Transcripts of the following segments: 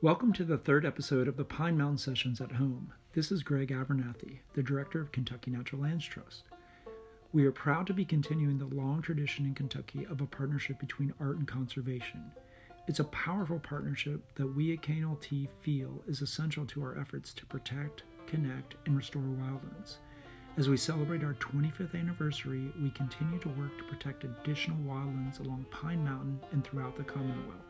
Welcome to the third episode of the Pine Mountain Sessions at Home. This is Greg Abernathy, the Director of Kentucky Natural Lands Trust. We are proud to be continuing the long tradition in Kentucky of a partnership between art and conservation. It's a powerful partnership that we at KNLT feel is essential to our efforts to protect, connect, and restore wildlands. As we celebrate our 25th anniversary, we continue to work to protect additional wildlands along Pine Mountain and throughout the Commonwealth.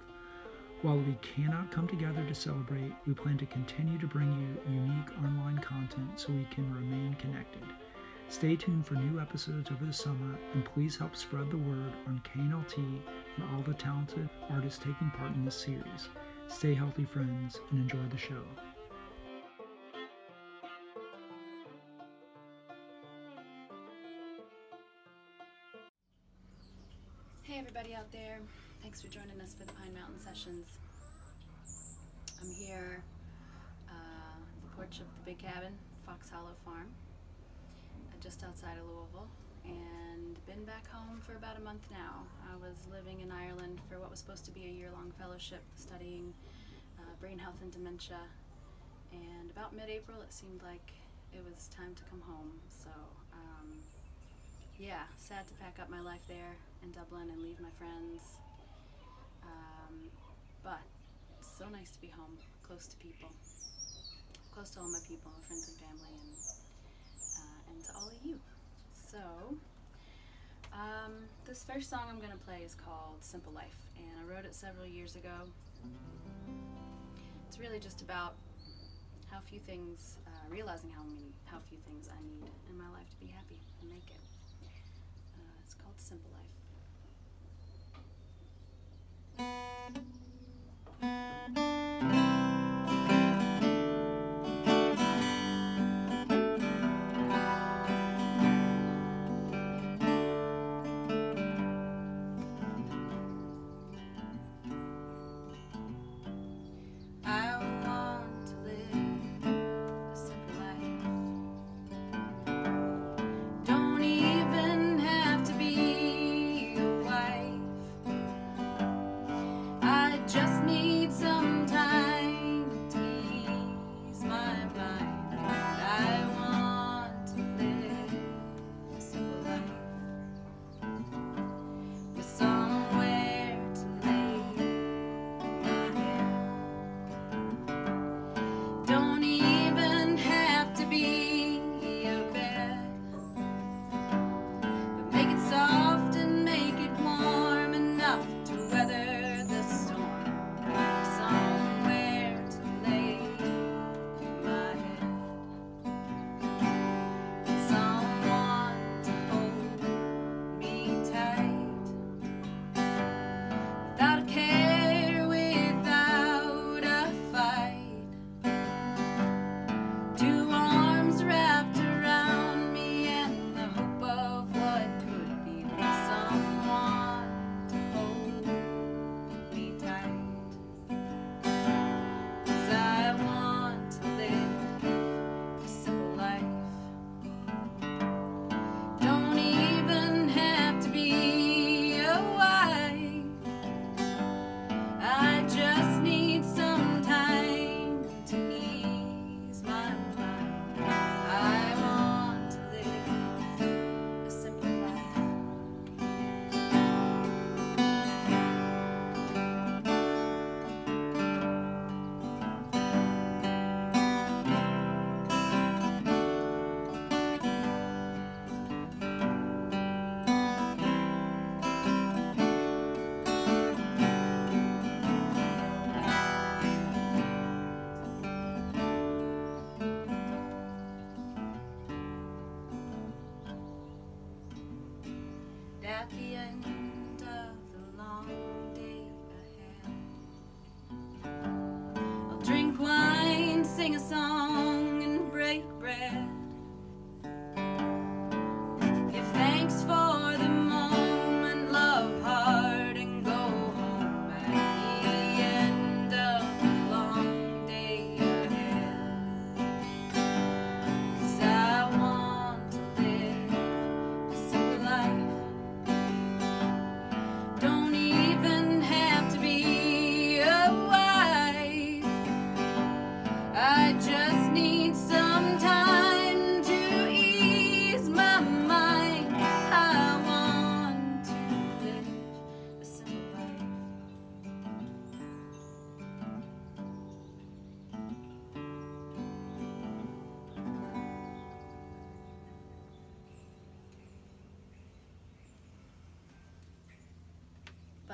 While we cannot come together to celebrate, we plan to continue to bring you unique online content so we can remain connected. Stay tuned for new episodes over the summer and please help spread the word on KNLT and all the talented artists taking part in this series. Stay healthy, friends, and enjoy the show. Hey, everybody out there. Thanks for joining us for the Pine Mountain Sessions. I'm here, uh, the porch of the big cabin, Fox Hollow Farm, uh, just outside of Louisville, and been back home for about a month now. I was living in Ireland for what was supposed to be a year-long fellowship studying uh, brain health and dementia, and about mid-April it seemed like it was time to come home. So, um, yeah, sad to pack up my life there in Dublin and leave my friends. Um, but it's so nice to be home, close to people, close to all my people, my friends and family, and uh, and to all of you. So, um, this first song I'm gonna play is called "Simple Life," and I wrote it several years ago. It's really just about how few things, uh, realizing how many, how few things I need in my life to be happy and make it. Uh, it's called "Simple Life." I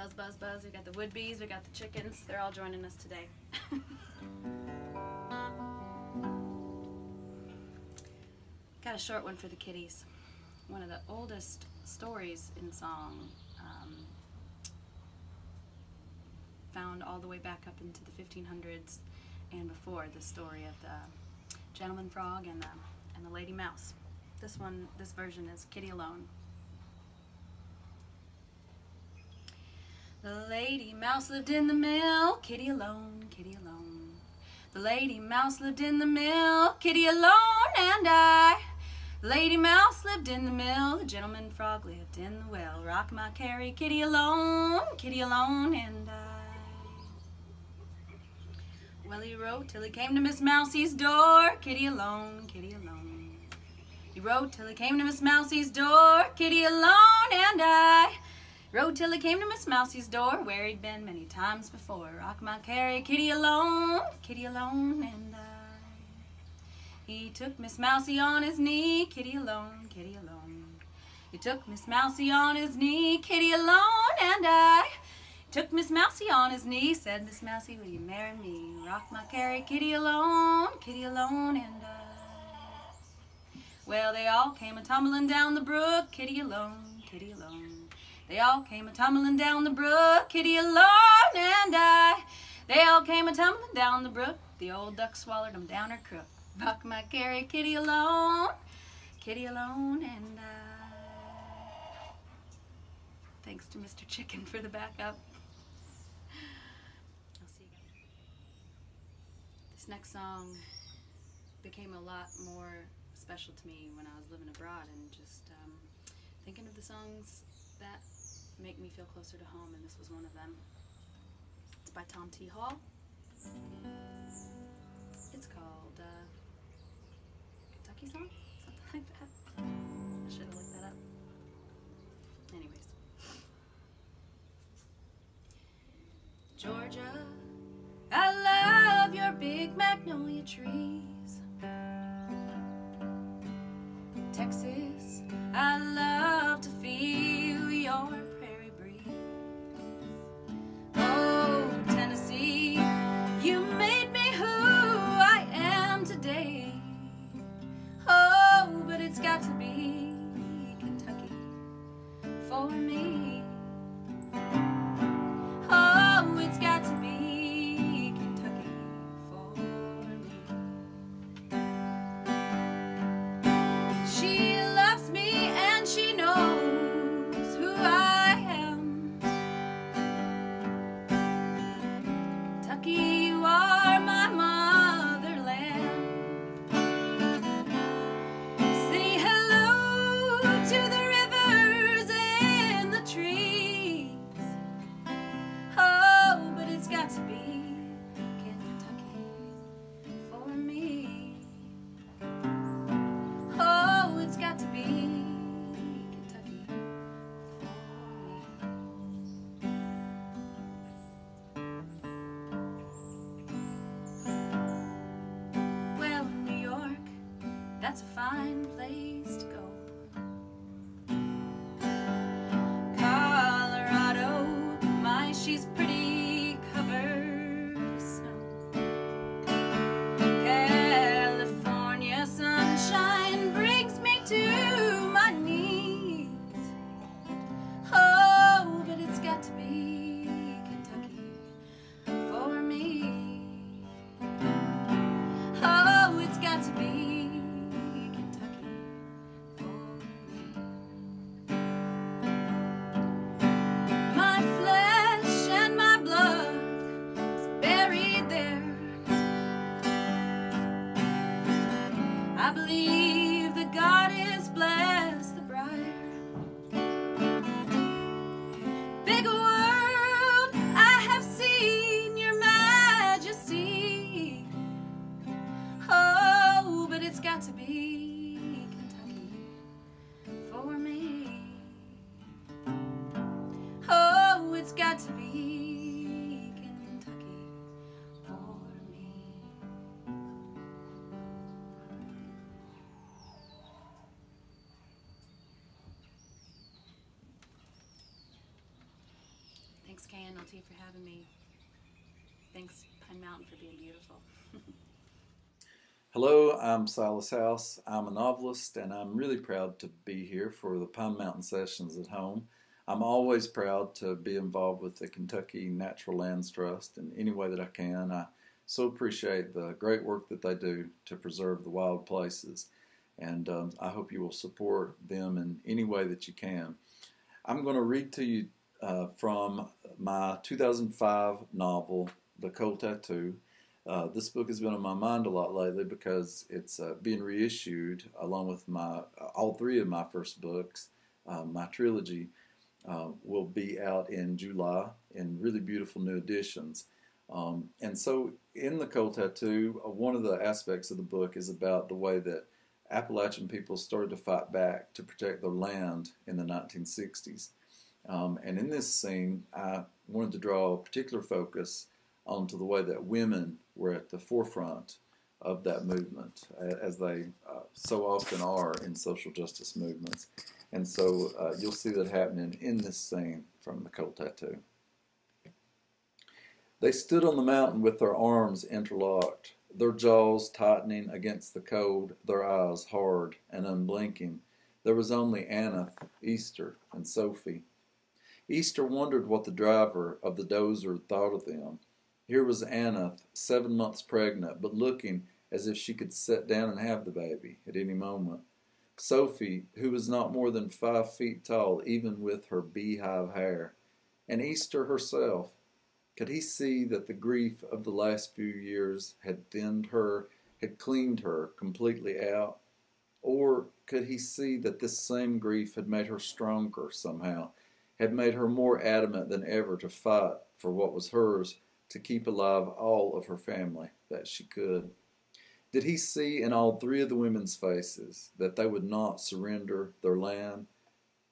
Buzz, buzz, buzz. We got the wood bees, we got the chickens. They're all joining us today. got a short one for the kitties. One of the oldest stories in song, um, found all the way back up into the 1500s and before. The story of the gentleman frog and the and the lady mouse. This one, this version is Kitty Alone. The lady mouse lived in the mill, kitty alone, kitty alone. The lady mouse lived in the mill, kitty alone, and I. The lady mouse lived in the mill, the gentleman frog lived in the well. Rock my carry, kitty alone, kitty alone, and I. Well, he rode till he came to Miss Mousie's door, kitty alone, kitty alone. He rode till he came to Miss Mousie's door, kitty alone, and I. Rode till he came to Miss Mousie's door, where he'd been many times before. Rock my carry, kitty alone, kitty alone, and I. He took Miss Mousie on his knee, kitty alone, kitty alone. He took Miss Mousie on his knee, kitty alone, and I. Took Miss Mousie on his knee, said Miss Mousie, will you marry me? Rock my carry, kitty alone, kitty alone, and I. Well, they all came a tumbling down the brook, kitty alone, kitty alone. They all came a tumbling down the brook, Kitty alone and I. They all came a tumbling down the brook. The old duck swallowed them down her crook. Buck my carry, Kitty alone, Kitty alone and I. Thanks to Mr. Chicken for the backup. I'll see you guys. This next song became a lot more special to me when I was living abroad and just um, thinking of the songs that make me feel closer to home, and this was one of them. It's by Tom T. Hall. It's called uh, Kentucky Song? Something like that. I should have looked that up. Anyways. Georgia, I love your big magnolia trees. Texas, I love to feel your LT, for having me. Thanks, Pine Mountain, for being beautiful. Hello, I'm Silas House. I'm a novelist, and I'm really proud to be here for the Pine Mountain Sessions at home. I'm always proud to be involved with the Kentucky Natural Lands Trust in any way that I can. I so appreciate the great work that they do to preserve the wild places, and um, I hope you will support them in any way that you can. I'm going to read to you uh, from my 2005 novel, The Coal Tattoo. Uh, this book has been on my mind a lot lately because it's uh, being reissued along with my all three of my first books. Uh, my trilogy uh, will be out in July in really beautiful new editions. Um, and so, in the Coal Tattoo, uh, one of the aspects of the book is about the way that Appalachian people started to fight back to protect their land in the 1960s. Um, and in this scene, I wanted to draw a particular focus onto the way that women were at the forefront of that movement, as they uh, so often are in social justice movements. And so uh, you'll see that happening in this scene from the Coal Tattoo. They stood on the mountain with their arms interlocked, their jaws tightening against the cold, their eyes hard and unblinking. There was only Anneth, Easter, and Sophie. Easter wondered what the driver of the dozer thought of them. Here was Anneth, seven months pregnant, but looking as if she could sit down and have the baby at any moment. Sophie, who was not more than five feet tall, even with her beehive hair. And Easter herself. Could he see that the grief of the last few years had thinned her, had cleaned her completely out? Or could he see that this same grief had made her stronger somehow, had made her more adamant than ever to fight for what was hers, to keep alive all of her family that she could? Did he see in all three of the women's faces that they would not surrender their land?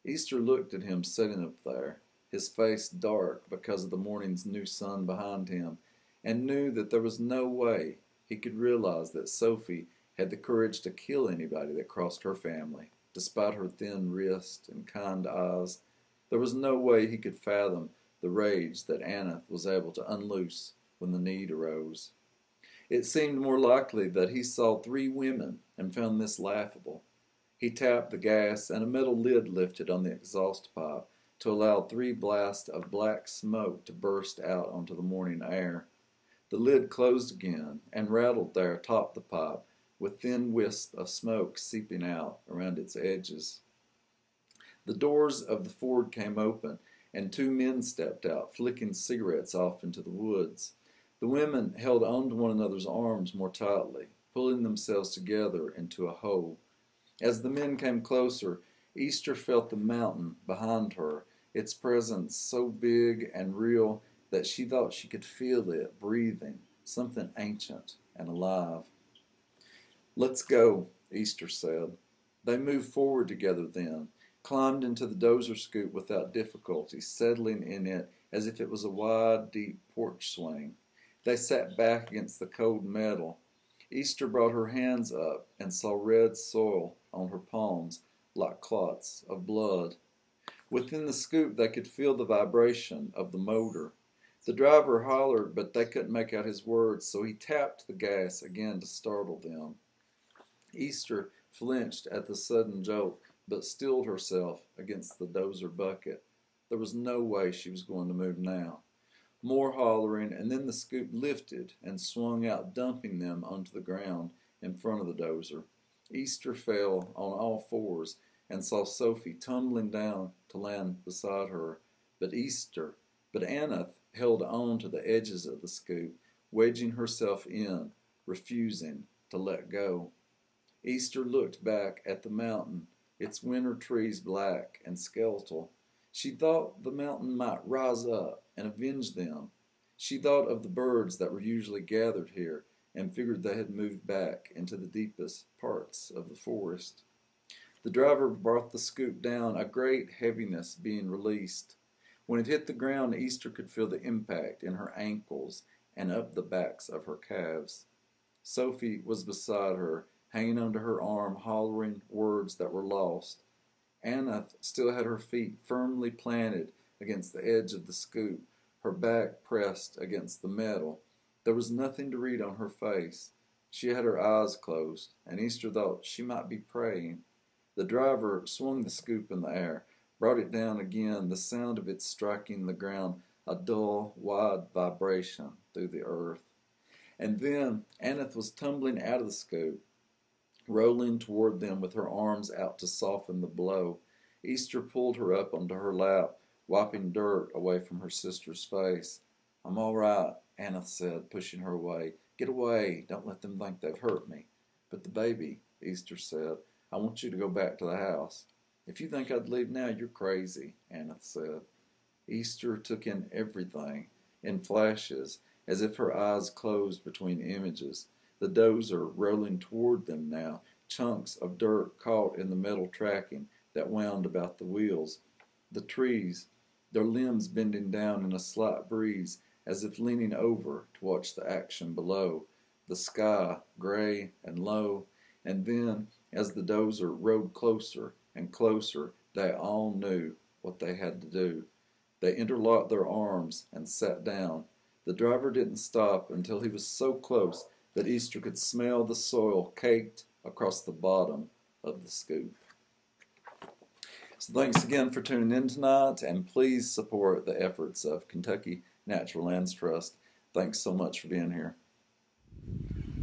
Easter looked at him sitting up there, his face dark because of the morning's new sun behind him, and knew that there was no way he could realize that Sophie had the courage to kill anybody that crossed her family, despite her thin wrist and kind eyes there was no way he could fathom the rage that Anneth was able to unloose when the need arose. It seemed more likely that he saw three women and found this laughable. He tapped the gas and a metal lid lifted on the exhaust pipe to allow three blasts of black smoke to burst out onto the morning air. The lid closed again and rattled there atop the pipe with thin wisps of smoke seeping out around its edges. The doors of the Ford came open, and two men stepped out, flicking cigarettes off into the woods. The women held on to one another's arms more tightly, pulling themselves together into a whole. As the men came closer, Easter felt the mountain behind her, its presence so big and real that she thought she could feel it breathing, something ancient and alive. Let's go, Easter said. They moved forward together then, climbed into the dozer scoop without difficulty, settling in it as if it was a wide, deep porch swing. They sat back against the cold metal. Easter brought her hands up and saw red soil on her palms like clots of blood. Within the scoop, they could feel the vibration of the motor. The driver hollered, but they couldn't make out his words, so he tapped the gas again to startle them. Easter flinched at the sudden jolt but steeled herself against the dozer bucket. There was no way she was going to move now. More hollering, and then the scoop lifted and swung out, dumping them onto the ground in front of the dozer. Easter fell on all fours and saw Sophie tumbling down to land beside her. But Easter, but Anneth held on to the edges of the scoop, wedging herself in, refusing to let go. Easter looked back at the mountain its winter trees black and skeletal. She thought the mountain might rise up and avenge them. She thought of the birds that were usually gathered here and figured they had moved back into the deepest parts of the forest. The driver brought the scoop down, a great heaviness being released. When it hit the ground, Easter could feel the impact in her ankles and up the backs of her calves. Sophie was beside her, hanging onto her arm, hollering words that were lost. Anneth still had her feet firmly planted against the edge of the scoop, her back pressed against the metal. There was nothing to read on her face. She had her eyes closed, and Easter thought she might be praying. The driver swung the scoop in the air, brought it down again, the sound of it striking the ground, a dull, wide vibration through the earth. And then Anneth was tumbling out of the scoop, rolling toward them with her arms out to soften the blow. Easter pulled her up onto her lap, wiping dirt away from her sister's face. I'm all right, Anneth said, pushing her away. Get away. Don't let them think they've hurt me. But the baby, Easter said, I want you to go back to the house. If you think I'd leave now, you're crazy, Anneth said. Easter took in everything, in flashes, as if her eyes closed between images. The dozer rolling toward them now, chunks of dirt caught in the metal tracking that wound about the wheels. The trees, their limbs bending down in a slight breeze, as if leaning over to watch the action below. The sky, gray and low, and then, as the dozer rode closer and closer, they all knew what they had to do. They interlocked their arms and sat down. The driver didn't stop until he was so close that Easter could smell the soil caked across the bottom of the scoop. So thanks again for tuning in tonight, and please support the efforts of Kentucky Natural Lands Trust. Thanks so much for being here.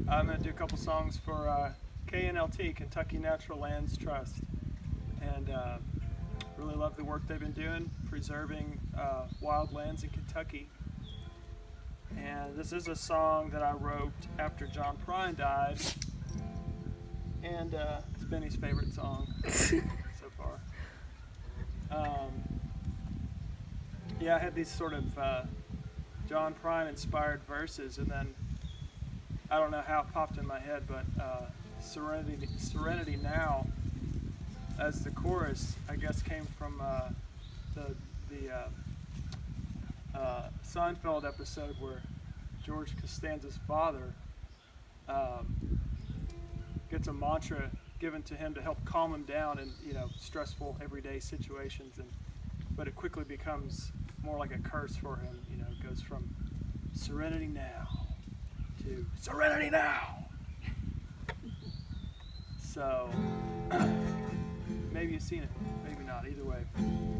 I'm going to do a couple songs for uh, KNLT, Kentucky Natural Lands Trust. And uh, really love the work they've been doing, preserving uh, wild lands in Kentucky. And this is a song that I wrote after John Prine died. And uh, it's Benny's favorite song so far. Um, yeah, I had these sort of uh, John Prine inspired verses, and then I don't know how it popped in my head, but uh, Serenity, Serenity Now, as the chorus, I guess came from uh, the the uh, uh, Seinfeld episode where George Costanza's father um, gets a mantra given to him to help calm him down in you know stressful everyday situations, and but it quickly becomes more like a curse for him. You know, it goes from serenity now to serenity now. So maybe you've seen it, maybe not. Either way.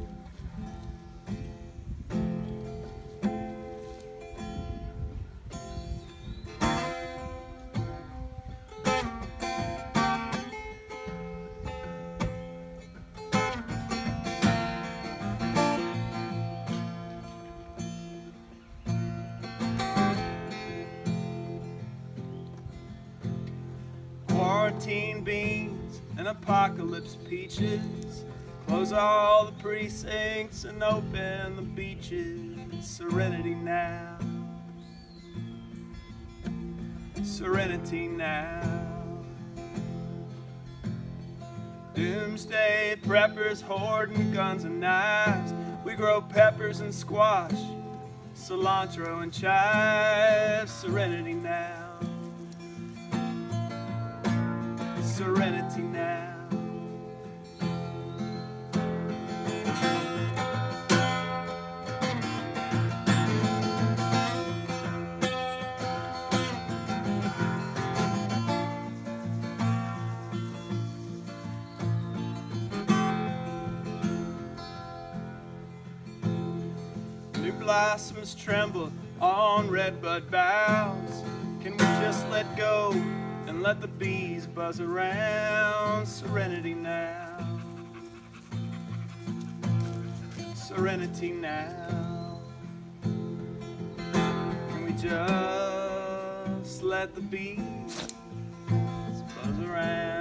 Apocalypse peaches. Close all the precincts and open the beaches. Serenity now. Serenity now. Doomsday preppers hoarding guns and knives. We grow peppers and squash, cilantro and chives. Serenity now. Serenity now. Blossoms tremble on redbud boughs. Can we just let go and let the bees buzz around? Serenity now. Serenity now. Can we just let the bees buzz around?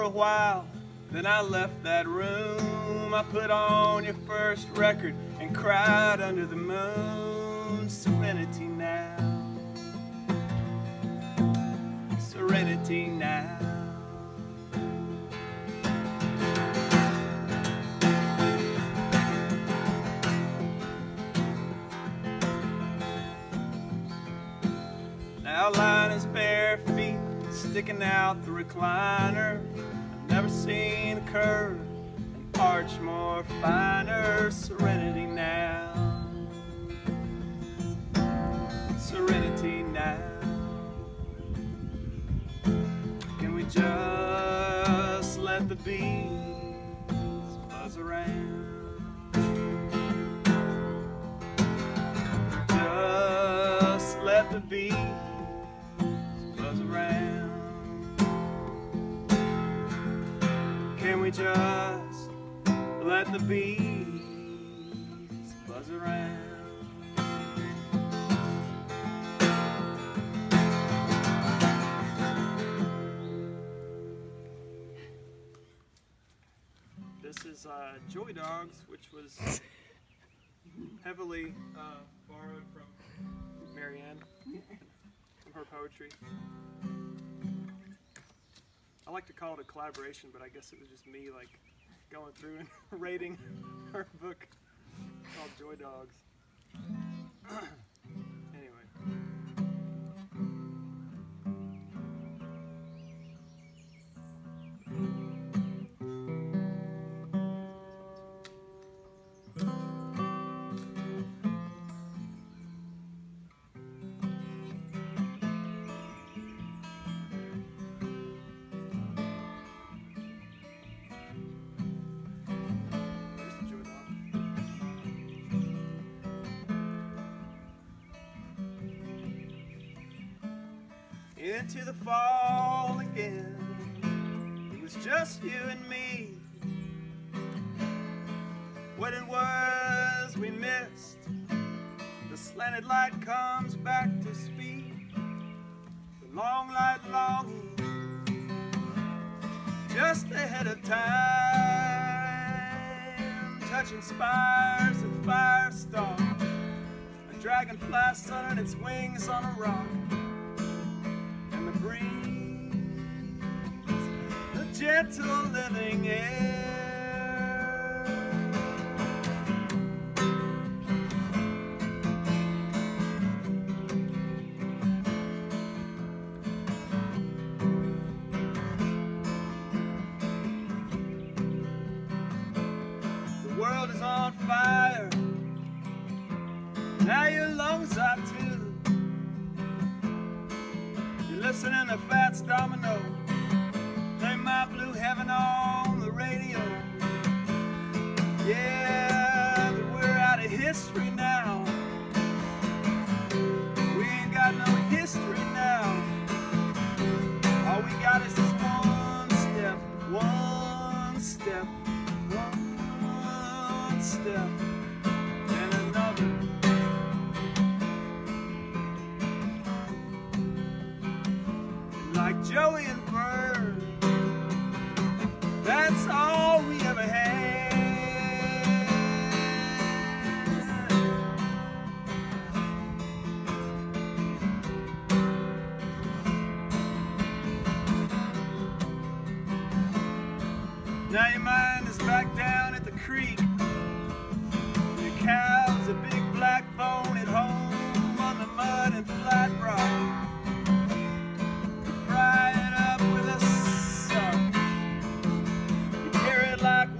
For a while, then I left that room. I put on your first record and cried under the moon. Serenity now. serenity now. Now his bare feet sticking out the recliner. Seen a curve, an arch more finer. Serenity now. Serenity now. Can we just let the bees the bees buzz around? This is uh, Joy Dogs, which was heavily uh, borrowed from Marianne, from her poetry. I like to call it a collaboration, but I guess it was just me like going through and rating her book called Joy Dogs. anyway. The fall again. It was just you and me. What it was we missed. The slanted light comes back to speed. The long light longing just ahead of time, touching spires of firestorm. A dragonfly sunning its wings on a rock, gentle living air. The world is on fire. Like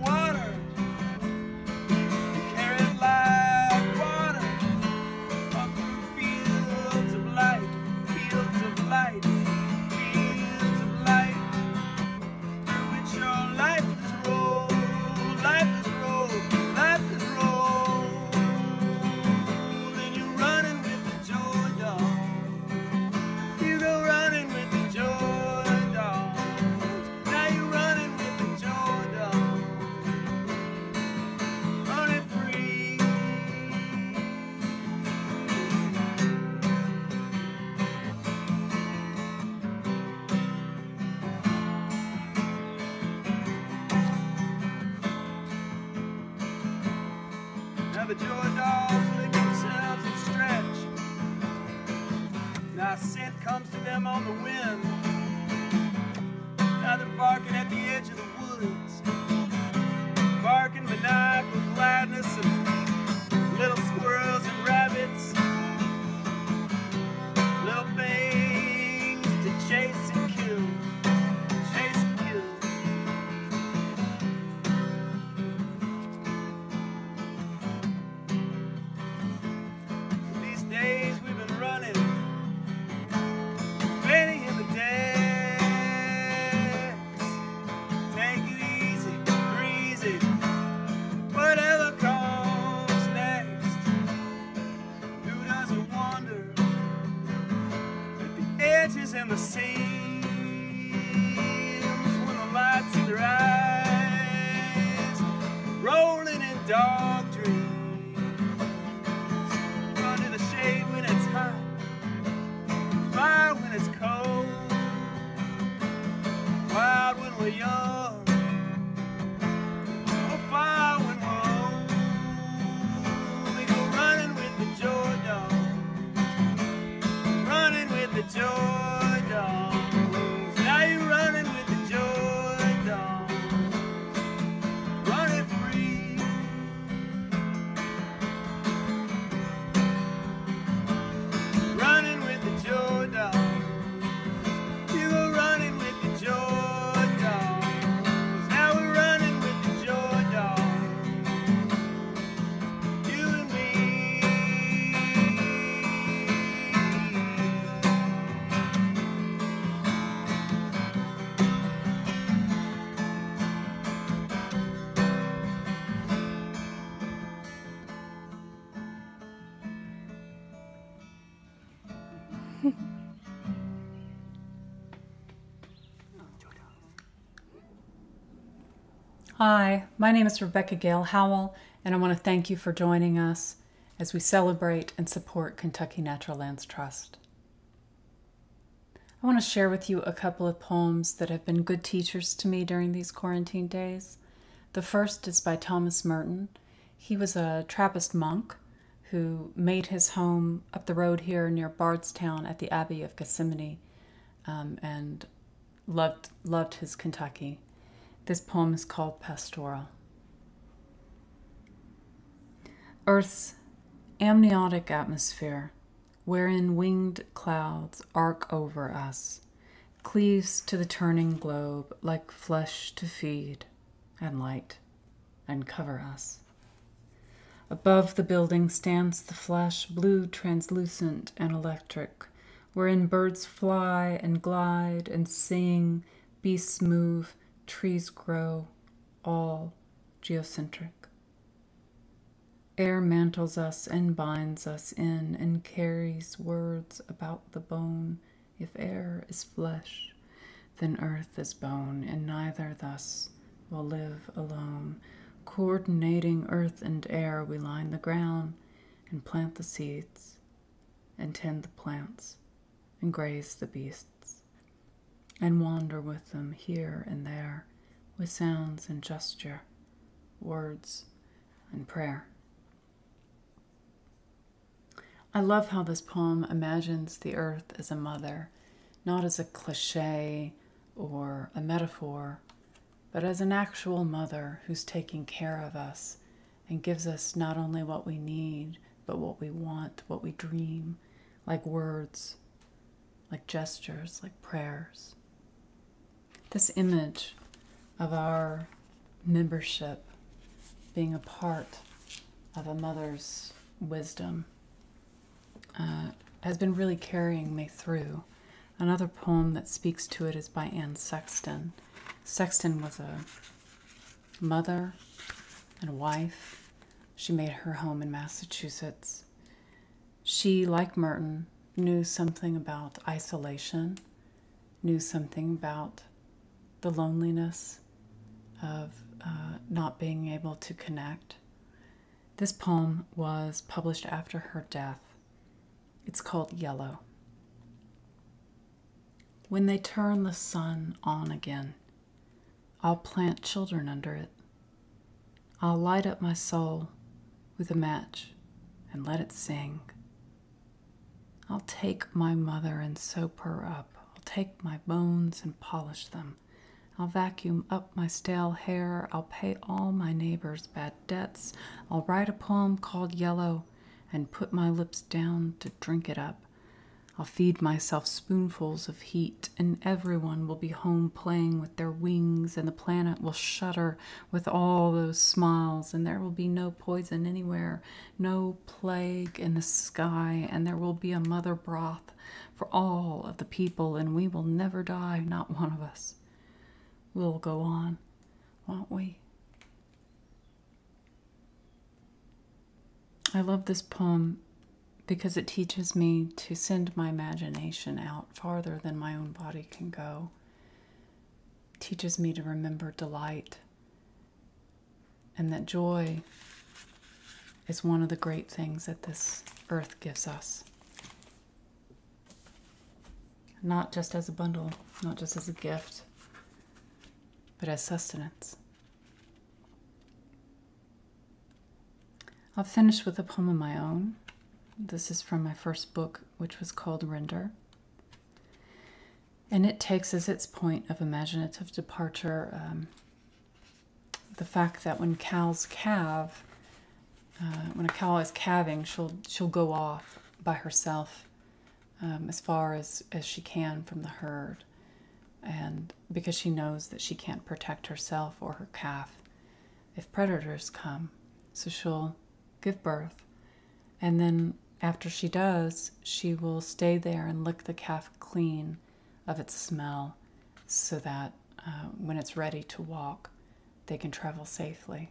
Hi, my name is Rebecca Gayle Howell, and I want to thank you for joining us as we celebrate and support Kentucky Natural Lands Trust. I want to share with you a couple of poems that have been good teachers to me during these quarantine days. The first is by Thomas Merton. He was a Trappist monk who made his home up the road here near Bardstown at the Abbey of Gethsemani um, and loved, loved his Kentucky. This poem is called Pastoral. Earth's amniotic atmosphere, wherein winged clouds arc over us, cleaves to the turning globe like flesh to feed and light and cover us. Above the building stands the flesh, blue, translucent, and electric, wherein birds fly and glide and sing, beasts move, trees grow, all geocentric. Air mantles us and binds us in and carries words about the bone. If air is flesh, then earth is bone, and neither thus will live alone. Coordinating earth and air, we line the ground and plant the seeds, and tend the plants, and graze the beasts, and wander with them here and there, with sounds and gesture, words and prayer. I love how this poem imagines the earth as a mother, not as a cliche or a metaphor, but as an actual mother who's taking care of us and gives us not only what we need, but what we want, what we dream, like words, like gestures, like prayers. This image of our membership being a part of a mother's wisdom uh, has been really carrying me through. Another poem that speaks to it is by Anne Sexton. Sexton was a mother and a wife. She made her home in Massachusetts. She, like Merton, knew something about isolation, knew something about the loneliness of uh, not being able to connect. This poem was published after her death. It's called Yellow. When they turn the sun on again, I'll plant children under it. I'll light up my soul with a match and let it sing. I'll take my mother and soap her up. I'll take my bones and polish them. I'll vacuum up my stale hair. I'll pay all my neighbors' bad debts. I'll write a poem called Yellow and put my lips down to drink it up. I'll feed myself spoonfuls of heat, and everyone will be home playing with their wings, and the planet will shudder with all those smiles, and there will be no poison anywhere, no plague in the sky, and there will be a mother broth for all of the people, and we will never die, not one of us. We'll go on, won't we? I love this poem because it teaches me to send my imagination out farther than my own body can go. It teaches me to remember delight and that joy is one of the great things that this earth gives us. Not just as a bundle, not just as a gift, but as sustenance. I'll finish with a poem of my own this is from my first book, which was called Render. And it takes as its point of imaginative departure um, the fact that when cows calve, uh, when a cow is calving, she'll she'll go off by herself um, as far as, as she can from the herd, and because she knows that she can't protect herself or her calf if predators come, so she'll give birth, and then after she does, she will stay there and lick the calf clean of its smell so that uh, when it's ready to walk, they can travel safely.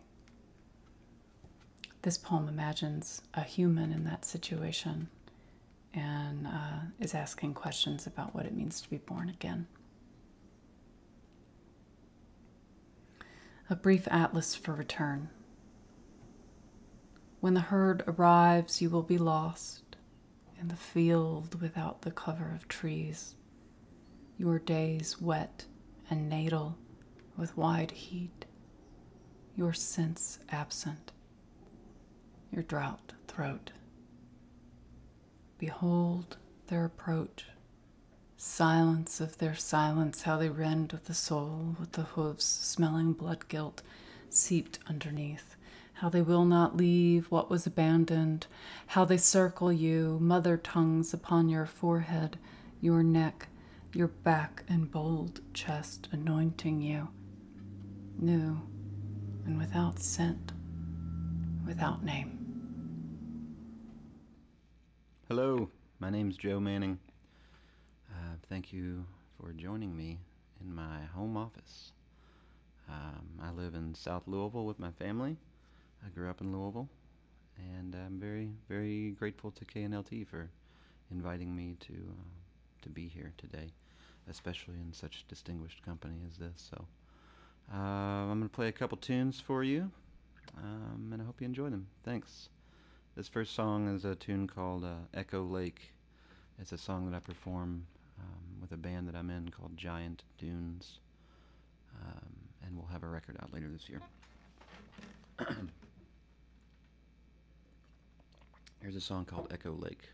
This poem imagines a human in that situation and uh, is asking questions about what it means to be born again. A brief atlas for return. When the herd arrives, you will be lost in the field without the cover of trees, your days wet and natal with wide heat, your sense absent, your drought throat. Behold their approach, silence of their silence, how they rend with the soul, with the hooves smelling blood guilt seeped underneath how they will not leave what was abandoned, how they circle you, mother tongues upon your forehead, your neck, your back and bold chest, anointing you, new and without scent, without name. Hello, my name's Joe Manning. Thank you for joining me in my home office. Um, I live in South Louisville with my family. I grew up in Louisville, and I'm very, very grateful to KNLT for inviting me to uh, to be here today, especially in such distinguished company as this. So uh, I'm going to play a couple tunes for you, um, and I hope you enjoy them. Thanks. This first song is a tune called uh, Echo Lake. It's a song that I perform um, with a band that I'm in called Giant Dunes, um, and we'll have a record out later this year. Here's a song called Echo Lake.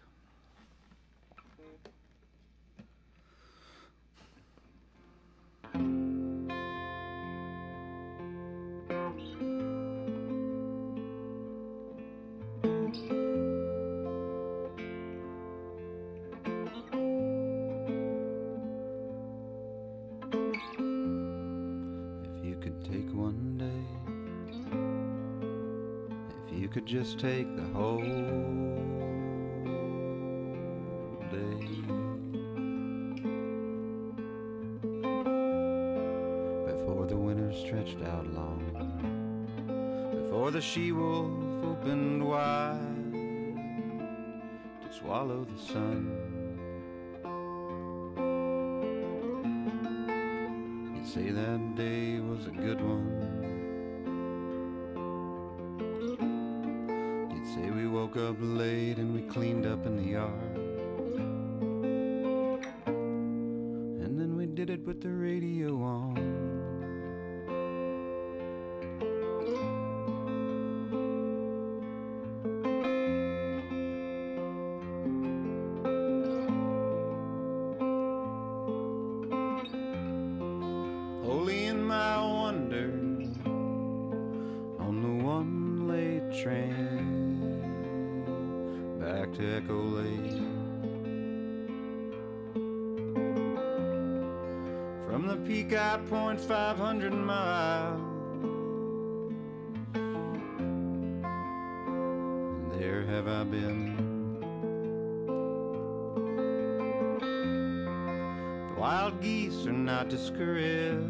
Just take the whole day. Before the winter stretched out long, before the she wolf opened wide to swallow the sun. With the radio Peak point 500 miles. And there have I been. The wild geese are not discouraged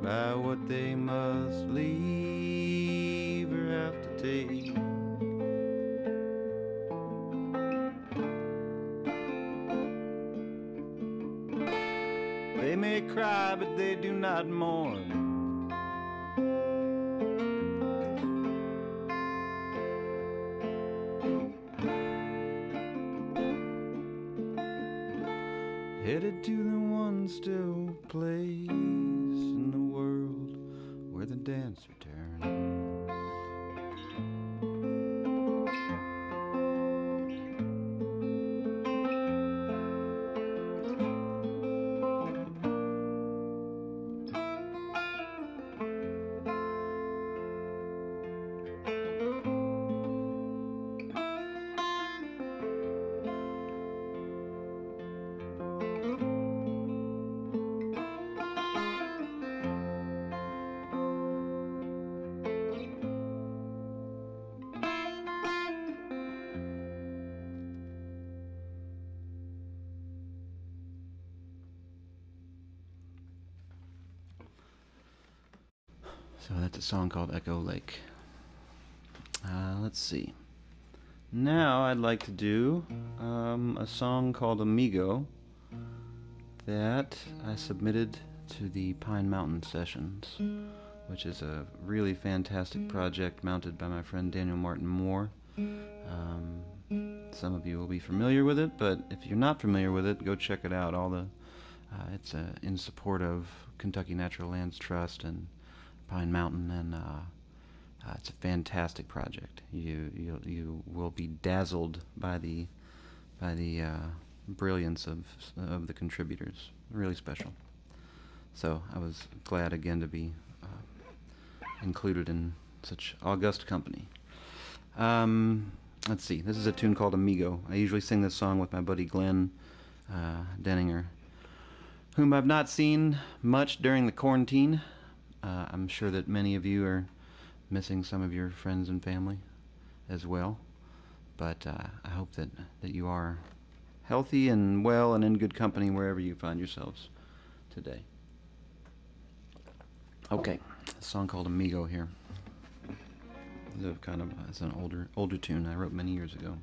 by what they must leave they do So that's a song called Echo Lake. Uh, let's see. Now I'd like to do um, a song called Amigo that I submitted to the Pine Mountain Sessions, which is a really fantastic project mounted by my friend Daniel Martin Moore. Um, some of you will be familiar with it, but if you're not familiar with it, go check it out. All the uh, it's uh, in support of Kentucky Natural Lands Trust and Pine Mountain, and uh, uh, it's a fantastic project. You you you will be dazzled by the by the uh, brilliance of of the contributors. Really special. So I was glad again to be uh, included in such august company. Um, let's see. This is a tune called Amigo. I usually sing this song with my buddy Glenn uh, Denninger, whom I've not seen much during the quarantine. Uh, I'm sure that many of you are missing some of your friends and family as well. But uh, I hope that, that you are healthy and well and in good company wherever you find yourselves today. Okay, a song called Amigo here. It's kind of it's an older older tune I wrote many years ago.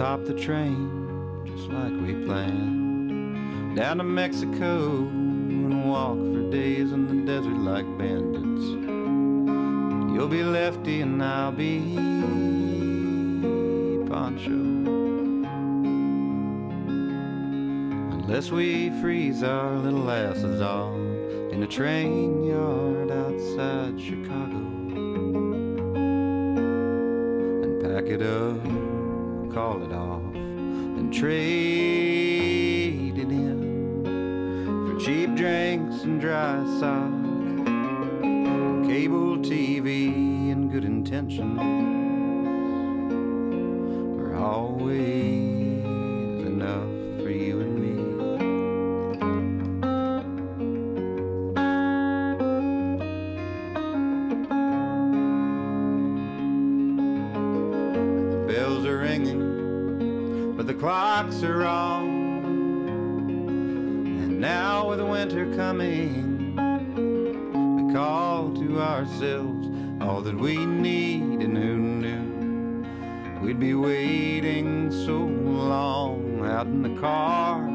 Let's the train just like we planned down to Mexico and walk for days in the desert like bandits. You'll be Lefty and I'll be Pancho. Unless we freeze our little asses off in a train yard outside Chicago and pack it up, call it off, and trade it in for cheap drinks and dry sock, and cable TV and good intentions clocks are wrong. And now with the winter coming, we call to ourselves all that we need, and who knew we'd be waiting so long out in the car,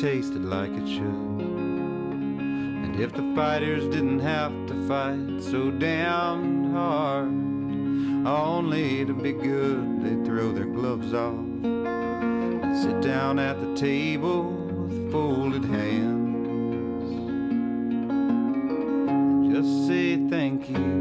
tasted like it should, and if the fighters didn't have to fight so damn hard, only to be good, they'd throw their gloves off and sit down at the table with folded hands. And just say thank you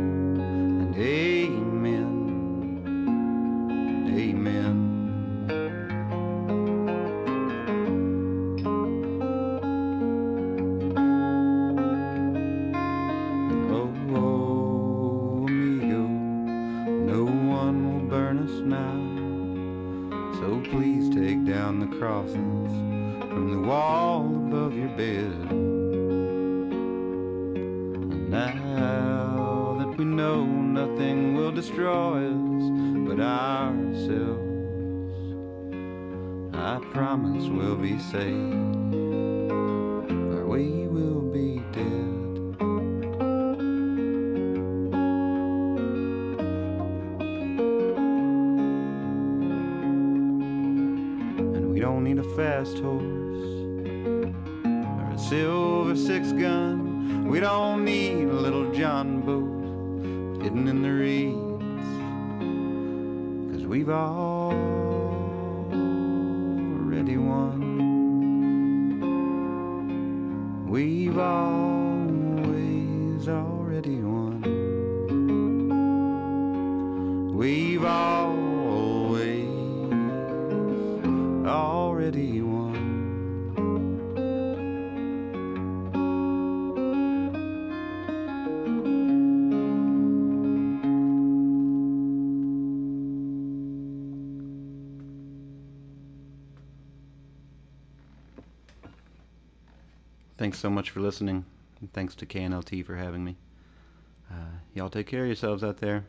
silver six gun. We don't need a little John boat hidden in the reeds. Cause we've already won. We've always already won. We've Thanks so much for listening. And thanks to KNLT for having me. Uh, y'all take care of yourselves out there.